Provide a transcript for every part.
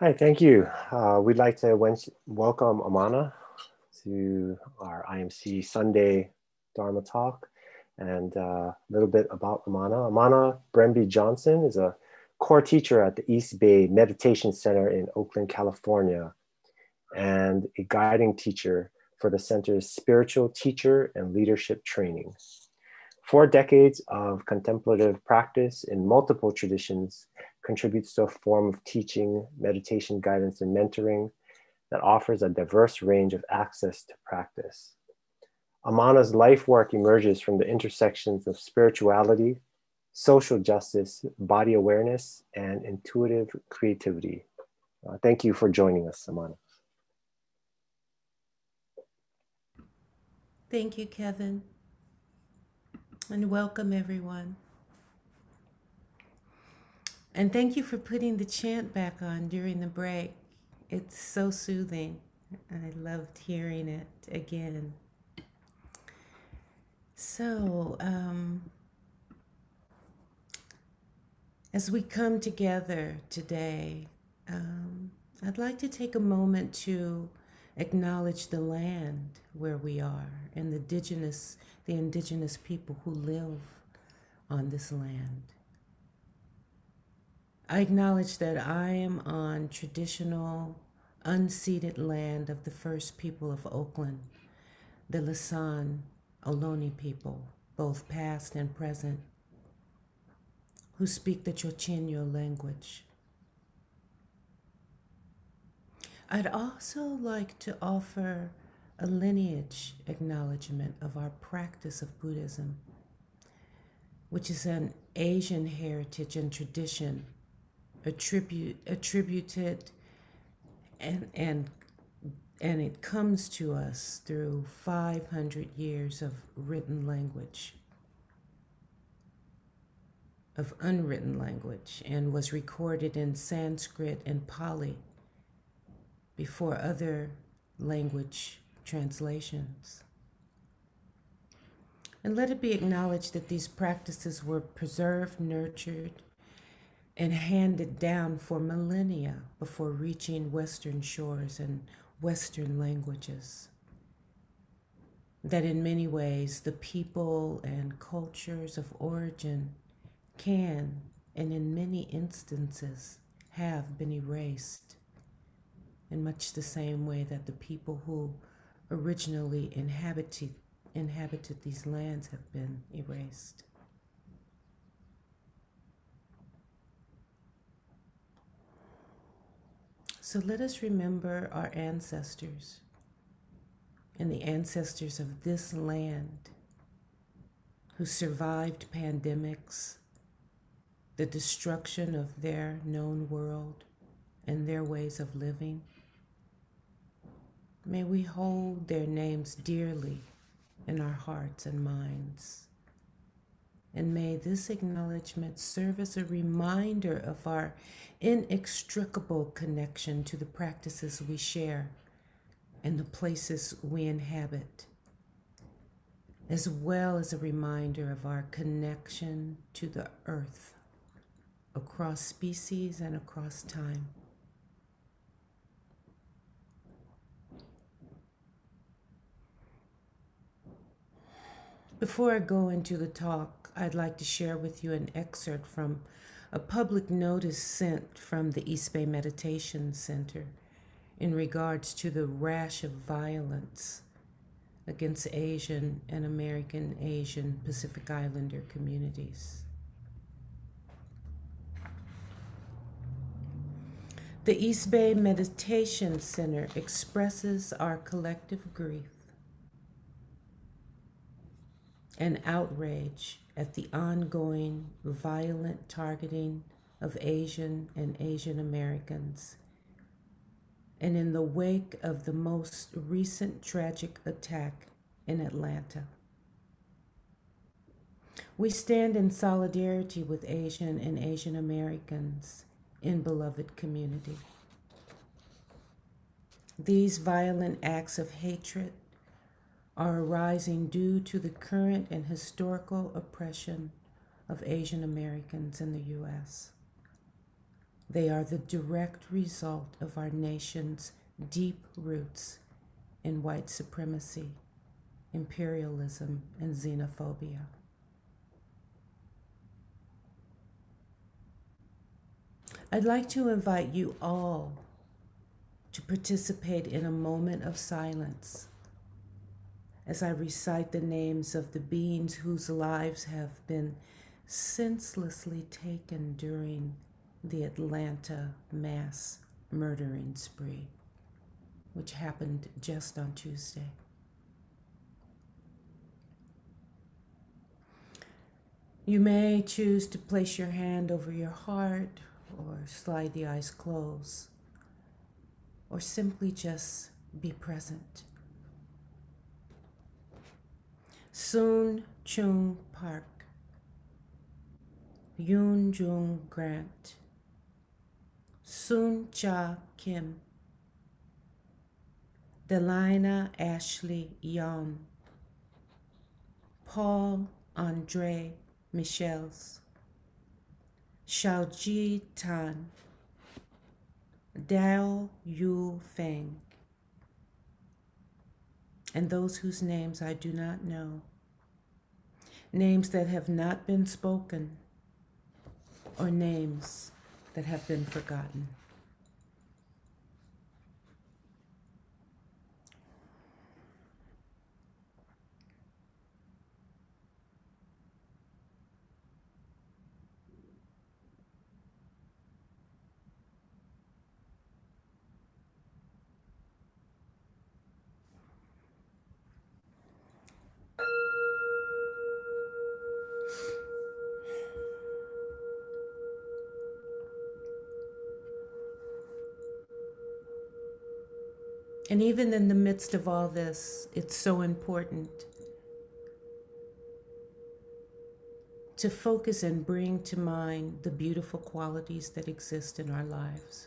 Hi, thank you. Uh, we'd like to welcome Amana to our IMC Sunday Dharma talk and uh, a little bit about Amana. Amana Brembry Johnson is a core teacher at the East Bay Meditation Center in Oakland, California, and a guiding teacher for the center's spiritual teacher and leadership training. Four decades of contemplative practice in multiple traditions contributes to a form of teaching, meditation guidance, and mentoring that offers a diverse range of access to practice. Amana's life work emerges from the intersections of spirituality, social justice, body awareness, and intuitive creativity. Uh, thank you for joining us, Amana. Thank you, Kevin. And welcome, everyone. And thank you for putting the chant back on during the break. It's so soothing. I loved hearing it again. So, um, as we come together today, um, I'd like to take a moment to acknowledge the land where we are and the indigenous, the indigenous people who live on this land. I acknowledge that I am on traditional, unceded land of the first people of Oakland, the Lisjan Ohlone people, both past and present, who speak the Chochenyo language. I'd also like to offer a lineage acknowledgement of our practice of Buddhism, which is an Asian heritage and tradition attribute attributed and and and it comes to us through 500 years of written language of unwritten language and was recorded in Sanskrit and Pali before other language translations. And let it be acknowledged that these practices were preserved, nurtured, and handed down for millennia before reaching Western shores and Western languages. That in many ways the people and cultures of origin can, and in many instances, have been erased in much the same way that the people who originally inhabited, inhabited these lands have been erased. So let us remember our ancestors and the ancestors of this land who survived pandemics, the destruction of their known world and their ways of living. May we hold their names dearly in our hearts and minds. And may this acknowledgement serve as a reminder of our inextricable connection to the practices we share and the places we inhabit, as well as a reminder of our connection to the earth across species and across time. Before I go into the talk, I'd like to share with you an excerpt from a public notice sent from the East Bay Meditation Center in regards to the rash of violence against Asian and American Asian Pacific Islander communities. The East Bay Meditation Center expresses our collective grief and outrage at the ongoing violent targeting of Asian and Asian Americans, and in the wake of the most recent tragic attack in Atlanta. We stand in solidarity with Asian and Asian Americans in beloved community. These violent acts of hatred are arising due to the current and historical oppression of Asian Americans in the U.S. They are the direct result of our nation's deep roots in white supremacy, imperialism, and xenophobia. I'd like to invite you all to participate in a moment of silence as I recite the names of the beings whose lives have been senselessly taken during the Atlanta mass murdering spree, which happened just on Tuesday. You may choose to place your hand over your heart or slide the eyes closed, or simply just be present. Soon Chung Park, Hyun Jung Grant, Sun Cha Kim, Delaina Ashley Young, Paul Andre Michels, Xiaojie Tan, Dao Yu Feng, and those whose names I do not know, names that have not been spoken, or names that have been forgotten. And even in the midst of all this, it's so important to focus and bring to mind the beautiful qualities that exist in our lives.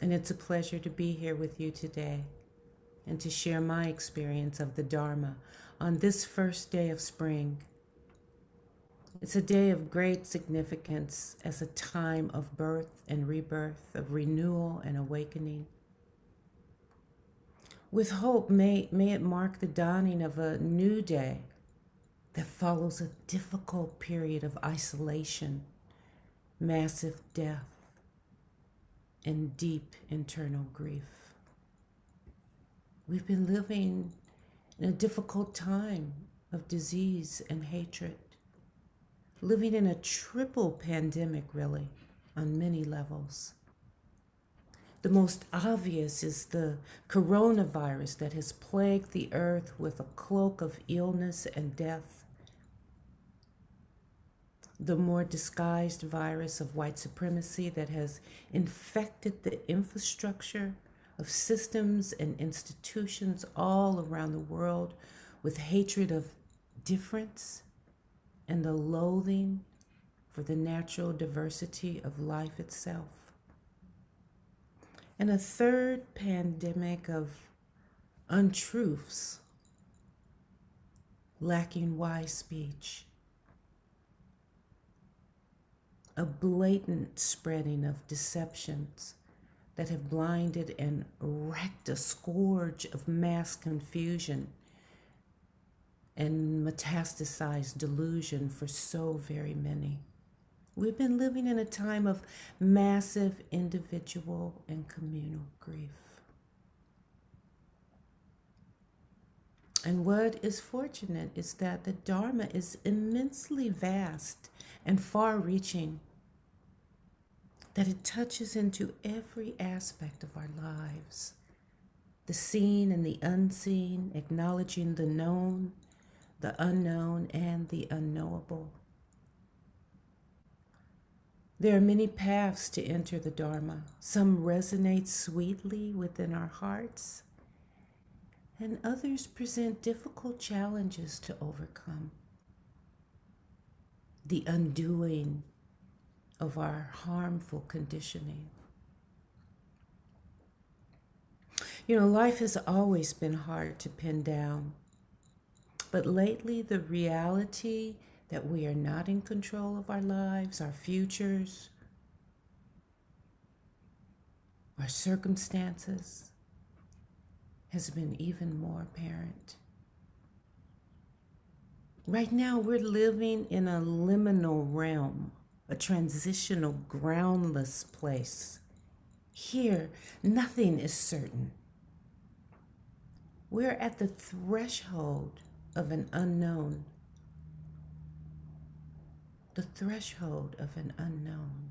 And it's a pleasure to be here with you today and to share my experience of the Dharma on this first day of spring it's a day of great significance as a time of birth and rebirth, of renewal and awakening. With hope, may, may it mark the dawning of a new day that follows a difficult period of isolation, massive death, and deep internal grief. We've been living in a difficult time of disease and hatred living in a triple pandemic, really, on many levels. The most obvious is the coronavirus that has plagued the earth with a cloak of illness and death. The more disguised virus of white supremacy that has infected the infrastructure of systems and institutions all around the world with hatred of difference and the loathing for the natural diversity of life itself. And a third pandemic of untruths, lacking wise speech, a blatant spreading of deceptions that have blinded and wrecked a scourge of mass confusion and metastasized delusion for so very many. We've been living in a time of massive individual and communal grief. And what is fortunate is that the Dharma is immensely vast and far reaching, that it touches into every aspect of our lives the seen and the unseen, acknowledging the known the unknown, and the unknowable. There are many paths to enter the Dharma. Some resonate sweetly within our hearts, and others present difficult challenges to overcome. The undoing of our harmful conditioning. You know, life has always been hard to pin down. But lately, the reality that we are not in control of our lives, our futures, our circumstances has been even more apparent. Right now, we're living in a liminal realm, a transitional, groundless place. Here, nothing is certain. We're at the threshold of an unknown. The threshold of an unknown.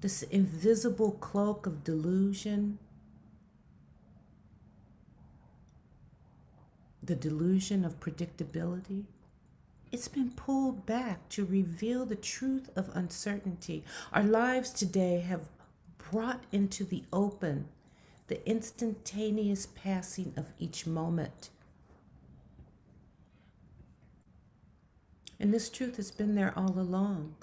This invisible cloak of delusion the delusion of predictability, it's been pulled back to reveal the truth of uncertainty. Our lives today have brought into the open the instantaneous passing of each moment. And this truth has been there all along.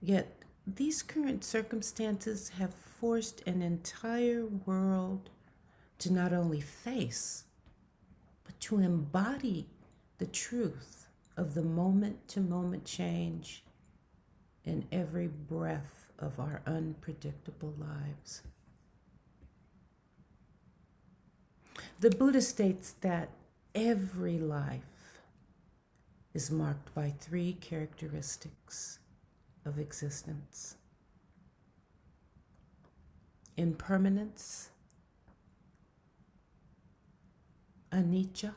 Yet, these current circumstances have forced an entire world to not only face, but to embody the truth of the moment to moment change in every breath of our unpredictable lives. The Buddha states that every life is marked by three characteristics of existence impermanence, anicca,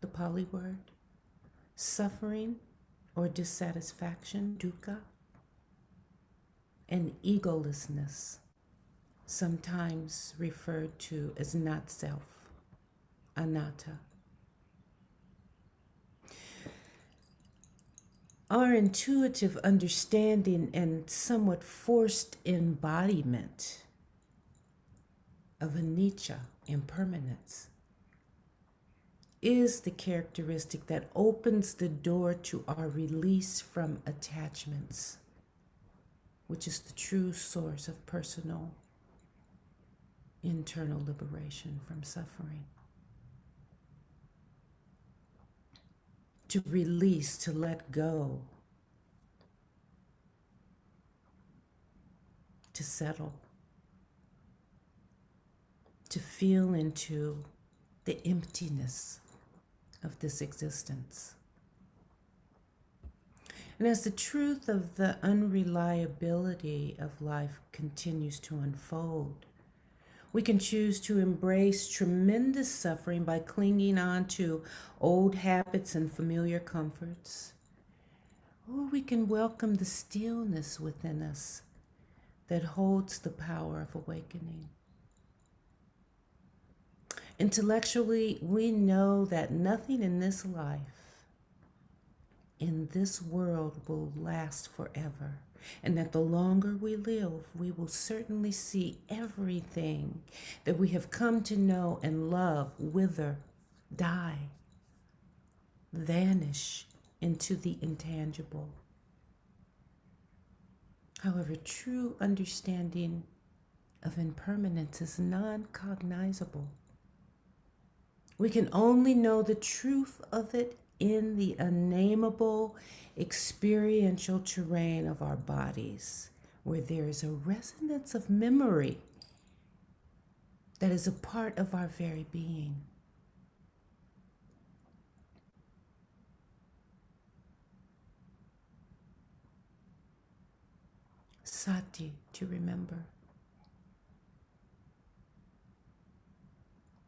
the Pali word, suffering or dissatisfaction, dukkha, and egolessness, sometimes referred to as not self, anatta. Our intuitive understanding and somewhat forced embodiment of anicca impermanence is the characteristic that opens the door to our release from attachments, which is the true source of personal internal liberation from suffering. To release, to let go, to settle to feel into the emptiness of this existence. And as the truth of the unreliability of life continues to unfold, we can choose to embrace tremendous suffering by clinging on to old habits and familiar comforts. Or we can welcome the stillness within us that holds the power of awakening. Intellectually, we know that nothing in this life, in this world, will last forever. And that the longer we live, we will certainly see everything that we have come to know and love wither, die, vanish into the intangible. However, true understanding of impermanence is non cognizable. We can only know the truth of it in the unnameable experiential terrain of our bodies, where there is a resonance of memory that is a part of our very being. Sati, to remember.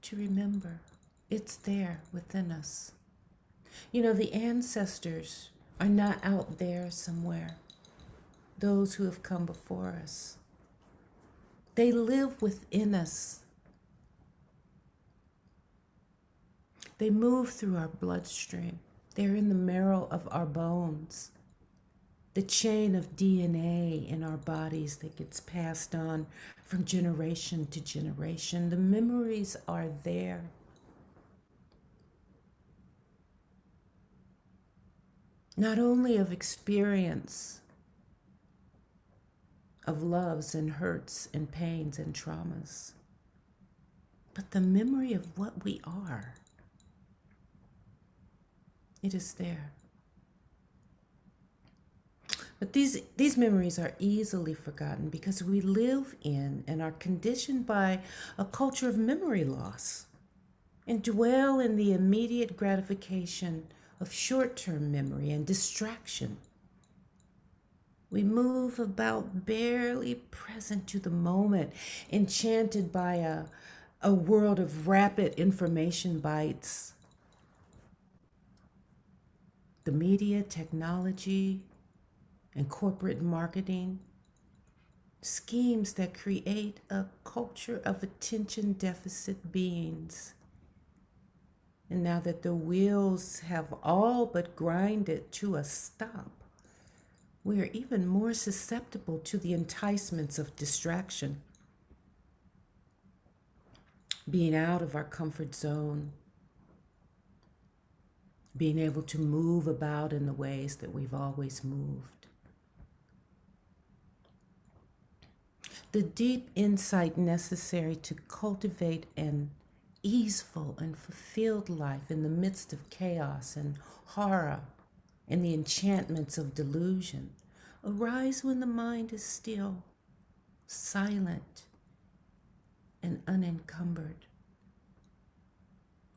To remember. It's there within us. You know, the ancestors are not out there somewhere, those who have come before us. They live within us. They move through our bloodstream. They're in the marrow of our bones. The chain of DNA in our bodies that gets passed on from generation to generation. The memories are there. Not only of experience of loves and hurts and pains and traumas, but the memory of what we are. It is there. But these, these memories are easily forgotten because we live in and are conditioned by a culture of memory loss and dwell in the immediate gratification of short term memory and distraction. We move about barely present to the moment, enchanted by a, a world of rapid information bites. The media, technology, and corporate marketing, schemes that create a culture of attention deficit beings. And now that the wheels have all but grinded to a stop, we are even more susceptible to the enticements of distraction. Being out of our comfort zone, being able to move about in the ways that we've always moved. the deep insight necessary to cultivate an easeful and fulfilled life in the midst of chaos and horror and the enchantments of delusion arise when the mind is still, silent, and unencumbered,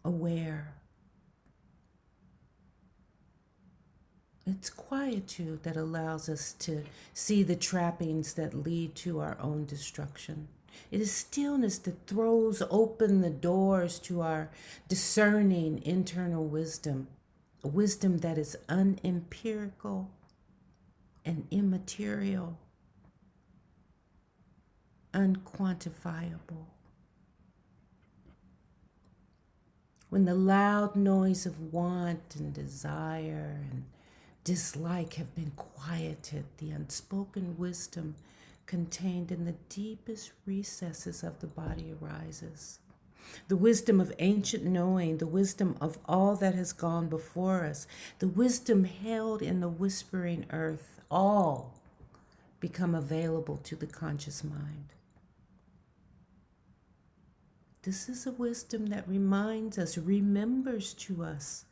aware It's quietude that allows us to see the trappings that lead to our own destruction. It is stillness that throws open the doors to our discerning internal wisdom, a wisdom that is unempirical and immaterial, unquantifiable. When the loud noise of want and desire and dislike have been quieted, the unspoken wisdom contained in the deepest recesses of the body arises. The wisdom of ancient knowing, the wisdom of all that has gone before us, the wisdom held in the whispering earth, all become available to the conscious mind. This is a wisdom that reminds us, remembers to us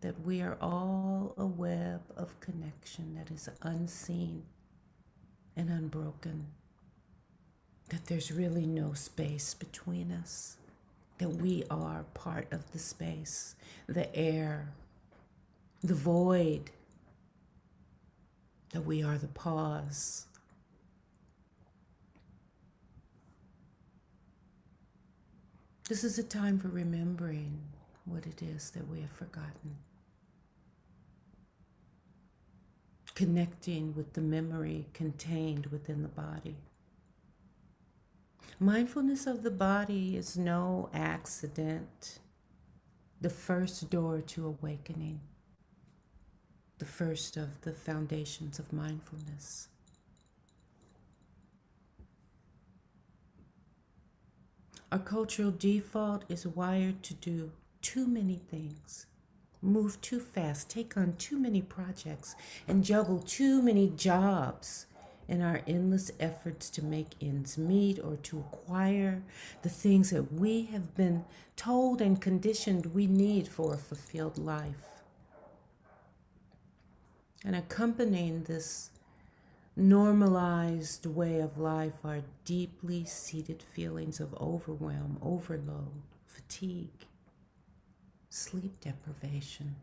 that we are all a web of connection that is unseen and unbroken, that there's really no space between us, that we are part of the space, the air, the void, that we are the pause. This is a time for remembering what it is that we have forgotten. Connecting with the memory contained within the body. Mindfulness of the body is no accident, the first door to awakening, the first of the foundations of mindfulness. Our cultural default is wired to do too many things move too fast, take on too many projects, and juggle too many jobs in our endless efforts to make ends meet or to acquire the things that we have been told and conditioned we need for a fulfilled life. And accompanying this normalized way of life are deeply seated feelings of overwhelm, overload, fatigue sleep deprivation.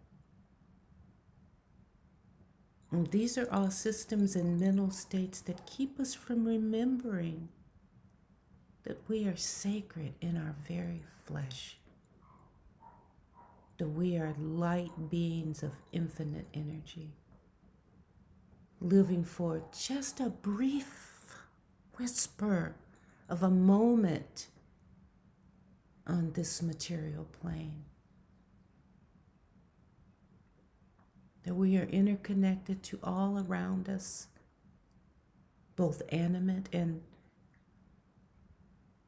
And these are all systems and mental states that keep us from remembering that we are sacred in our very flesh, that we are light beings of infinite energy, living for just a brief whisper of a moment on this material plane. That we are interconnected to all around us, both animate and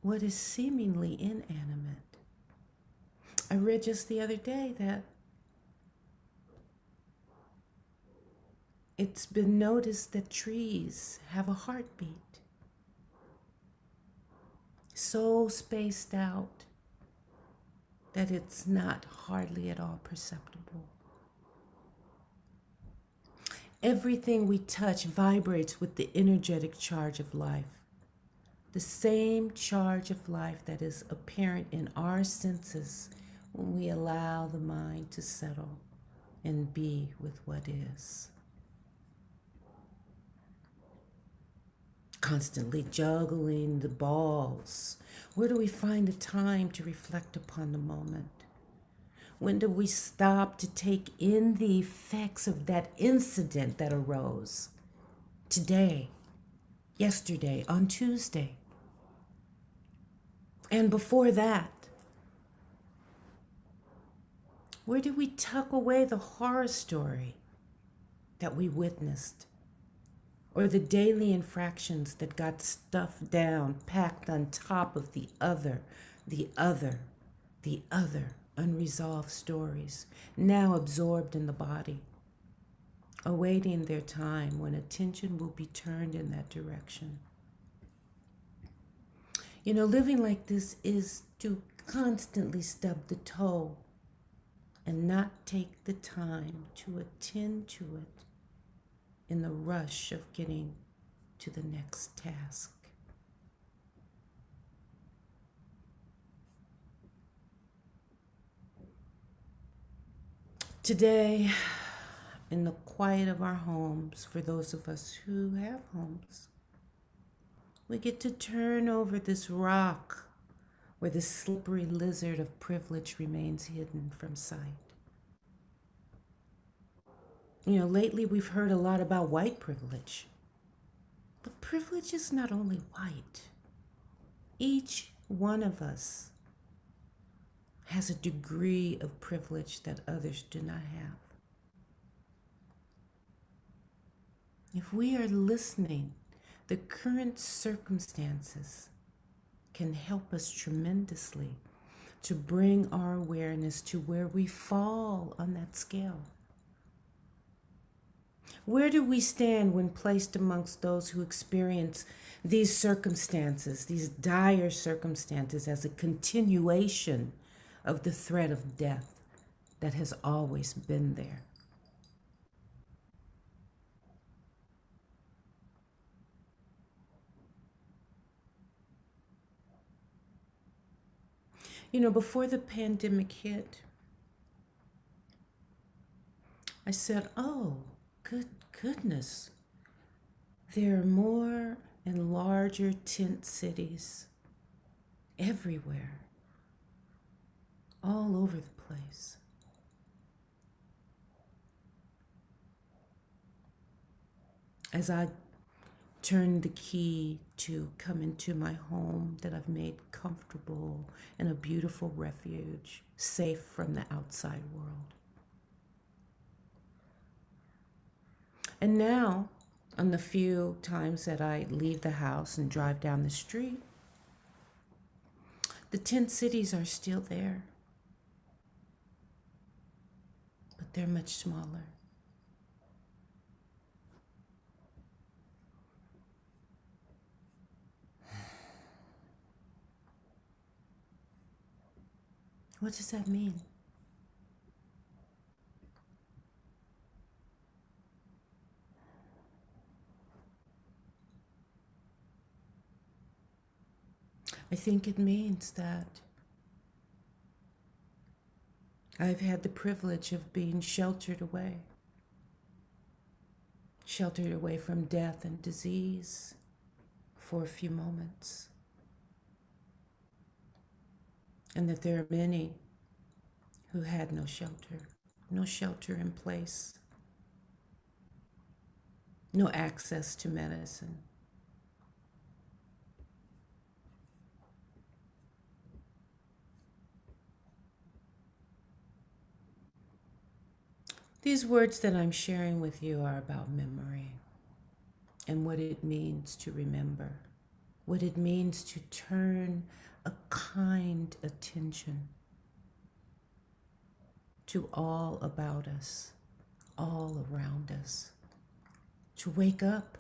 what is seemingly inanimate. I read just the other day that it's been noticed that trees have a heartbeat, so spaced out that it's not hardly at all perceptible. Everything we touch vibrates with the energetic charge of life. The same charge of life that is apparent in our senses when we allow the mind to settle and be with what is. Constantly juggling the balls. Where do we find the time to reflect upon the moment? When do we stop to take in the effects of that incident that arose today, yesterday, on Tuesday? And before that, where do we tuck away the horror story that we witnessed? Or the daily infractions that got stuffed down, packed on top of the other, the other, the other unresolved stories, now absorbed in the body, awaiting their time when attention will be turned in that direction. You know, living like this is to constantly stub the toe and not take the time to attend to it in the rush of getting to the next task. Today, in the quiet of our homes, for those of us who have homes, we get to turn over this rock where the slippery lizard of privilege remains hidden from sight. You know, lately we've heard a lot about white privilege. But privilege is not only white, each one of us has a degree of privilege that others do not have. If we are listening, the current circumstances can help us tremendously to bring our awareness to where we fall on that scale. Where do we stand when placed amongst those who experience these circumstances, these dire circumstances, as a continuation of the threat of death that has always been there. You know, before the pandemic hit, I said, oh, good goodness, there are more and larger tent cities everywhere all over the place. As I turn the key to come into my home that I've made comfortable and a beautiful refuge, safe from the outside world. And now, on the few times that I leave the house and drive down the street, the tent cities are still there. They're much smaller. What does that mean? I think it means that I've had the privilege of being sheltered away, sheltered away from death and disease for a few moments. And that there are many who had no shelter, no shelter in place, no access to medicine, These words that I'm sharing with you are about memory and what it means to remember, what it means to turn a kind attention to all about us, all around us, to wake up,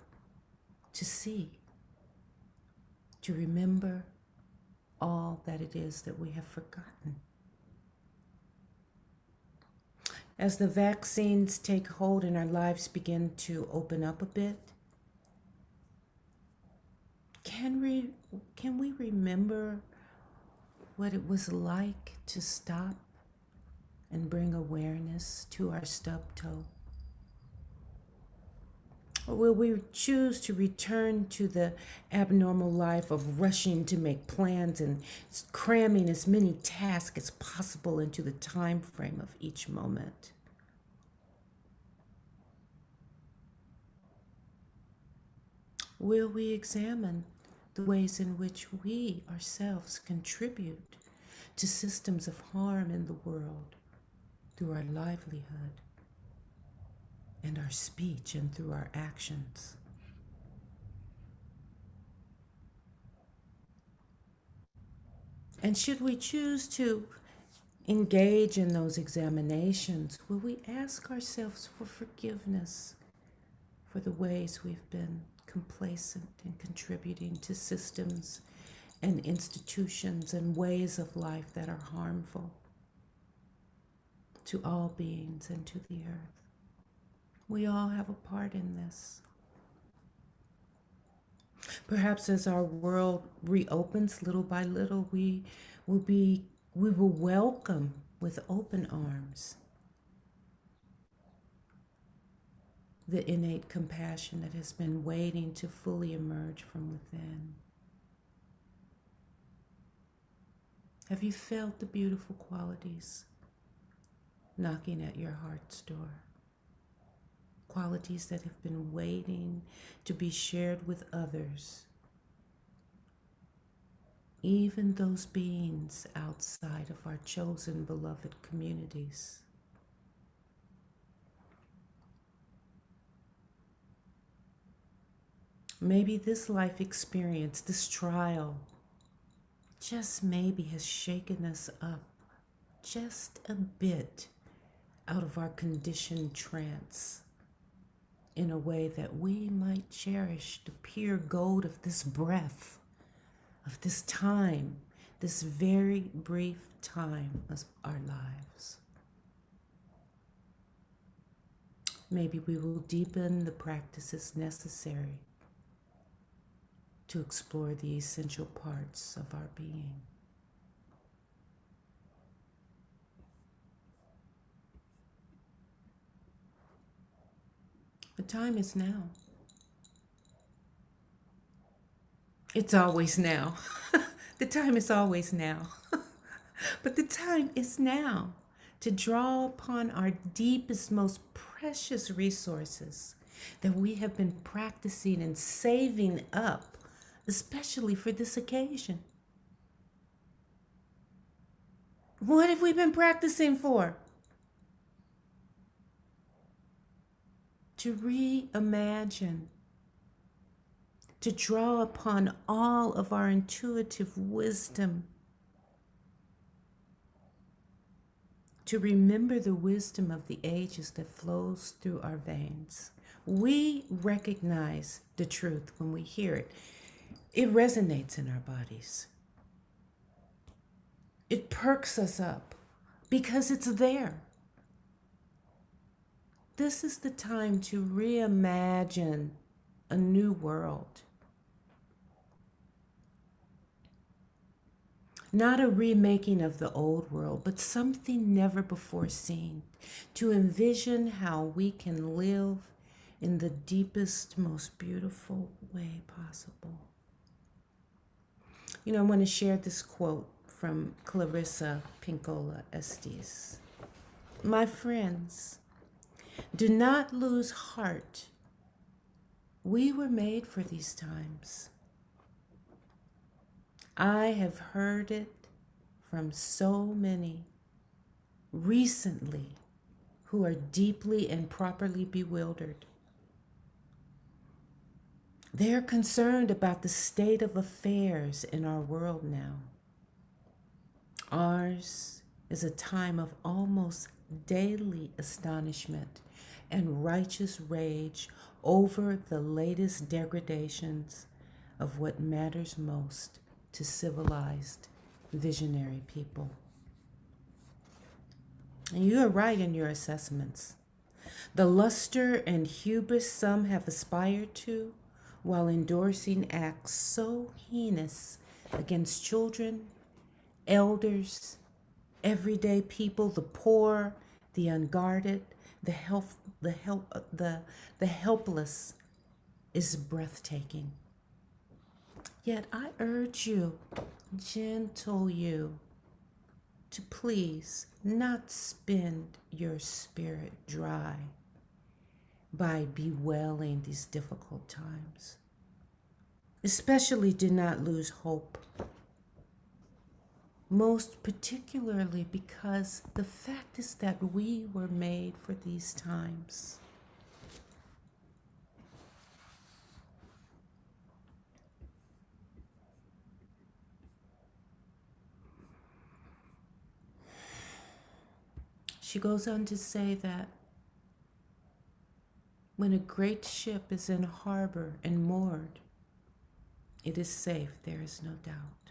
to see, to remember all that it is that we have forgotten. As the vaccines take hold and our lives begin to open up a bit, can we, can we remember what it was like to stop and bring awareness to our stub toe? Or will we choose to return to the abnormal life of rushing to make plans and cramming as many tasks as possible into the time frame of each moment? Will we examine the ways in which we ourselves contribute to systems of harm in the world through our livelihood? And our speech and through our actions. And should we choose to engage in those examinations, will we ask ourselves for forgiveness for the ways we've been complacent in contributing to systems and institutions and ways of life that are harmful to all beings and to the earth? We all have a part in this. Perhaps as our world reopens little by little, we will be we will welcome with open arms the innate compassion that has been waiting to fully emerge from within. Have you felt the beautiful qualities knocking at your heart's door? Qualities that have been waiting to be shared with others, even those beings outside of our chosen beloved communities. Maybe this life experience, this trial, just maybe has shaken us up just a bit out of our conditioned trance in a way that we might cherish the pure gold of this breath, of this time, this very brief time of our lives. Maybe we will deepen the practices necessary to explore the essential parts of our being. The time is now. It's always now. the time is always now. but the time is now to draw upon our deepest, most precious resources that we have been practicing and saving up, especially for this occasion. What have we been practicing for? To reimagine, to draw upon all of our intuitive wisdom, to remember the wisdom of the ages that flows through our veins. We recognize the truth when we hear it. It resonates in our bodies. It perks us up because it's there. This is the time to reimagine a new world. Not a remaking of the old world, but something never before seen. To envision how we can live in the deepest, most beautiful way possible. You know, I want to share this quote from Clarissa Pinkola Estes. My friends, do not lose heart. We were made for these times. I have heard it from so many recently who are deeply and properly bewildered. They're concerned about the state of affairs in our world now. Ours is a time of almost daily astonishment and righteous rage over the latest degradations of what matters most to civilized, visionary people. And you are right in your assessments. The luster and hubris some have aspired to while endorsing acts so heinous against children, elders, everyday people, the poor, the unguarded, the help, the help, uh, the, the helpless is breathtaking. Yet I urge you, gentle you, to please not spend your spirit dry by bewailing these difficult times. Especially do not lose hope. Most particularly because the fact is that we were made for these times. She goes on to say that when a great ship is in harbor and moored, it is safe, there is no doubt.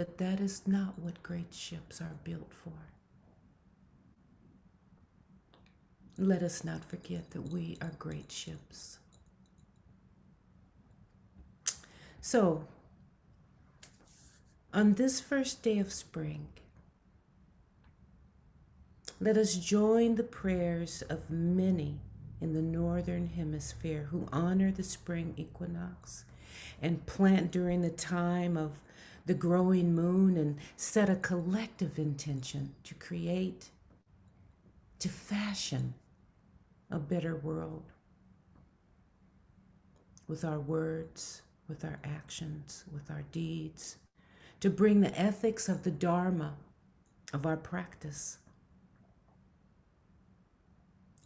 But that is not what great ships are built for. Let us not forget that we are great ships. So, on this first day of spring, let us join the prayers of many in the northern hemisphere who honor the spring equinox and plant during the time of the growing moon and set a collective intention to create, to fashion a better world with our words, with our actions, with our deeds, to bring the ethics of the Dharma of our practice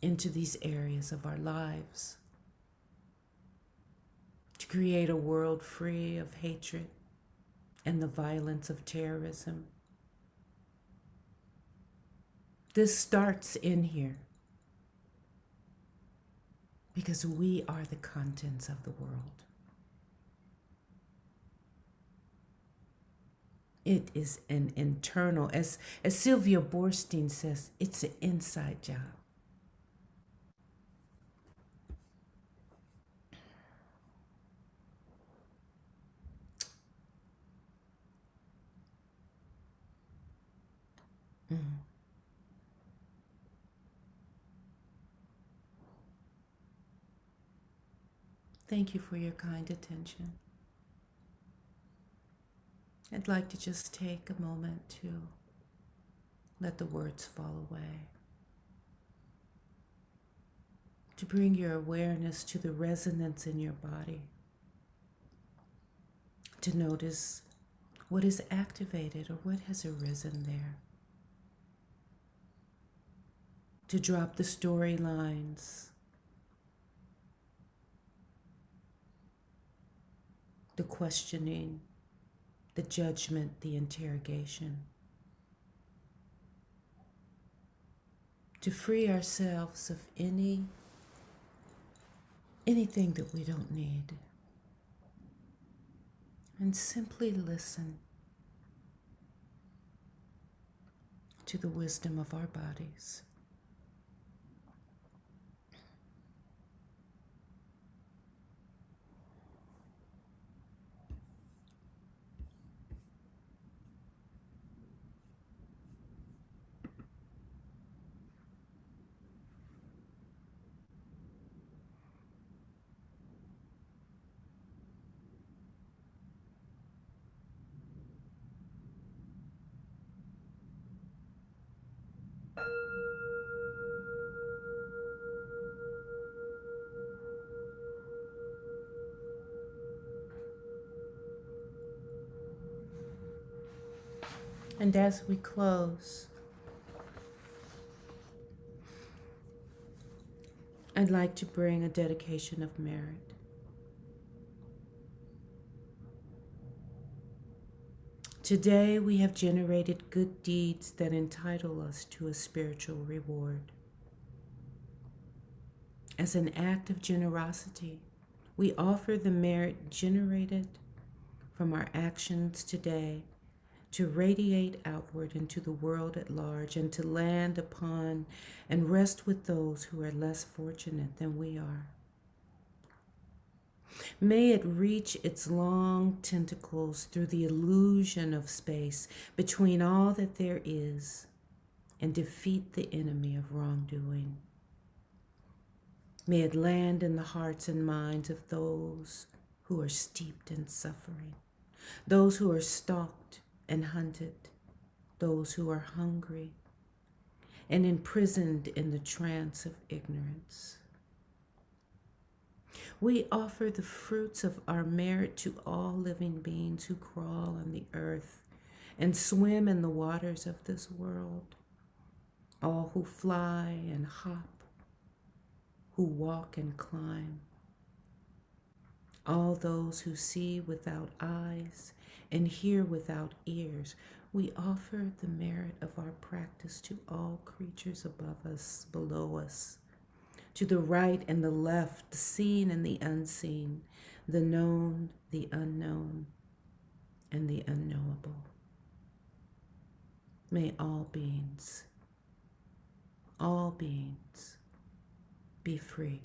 into these areas of our lives, to create a world free of hatred and the violence of terrorism. This starts in here because we are the contents of the world. It is an internal, as, as Sylvia Boorstein says, it's an inside job. Thank you for your kind attention. I'd like to just take a moment to let the words fall away. To bring your awareness to the resonance in your body. To notice what is activated or what has arisen there. to drop the storylines, the questioning, the judgment, the interrogation. To free ourselves of any anything that we don't need. And simply listen to the wisdom of our bodies. And as we close, I'd like to bring a dedication of merit. Today we have generated good deeds that entitle us to a spiritual reward. As an act of generosity, we offer the merit generated from our actions today to radiate outward into the world at large and to land upon and rest with those who are less fortunate than we are. May it reach its long tentacles through the illusion of space between all that there is and defeat the enemy of wrongdoing. May it land in the hearts and minds of those who are steeped in suffering, those who are stalked and hunted, those who are hungry and imprisoned in the trance of ignorance. We offer the fruits of our merit to all living beings who crawl on the earth and swim in the waters of this world, all who fly and hop, who walk and climb, all those who see without eyes and hear without ears. We offer the merit of our practice to all creatures above us, below us, to the right and the left, the seen and the unseen, the known, the unknown, and the unknowable. May all beings, all beings be free.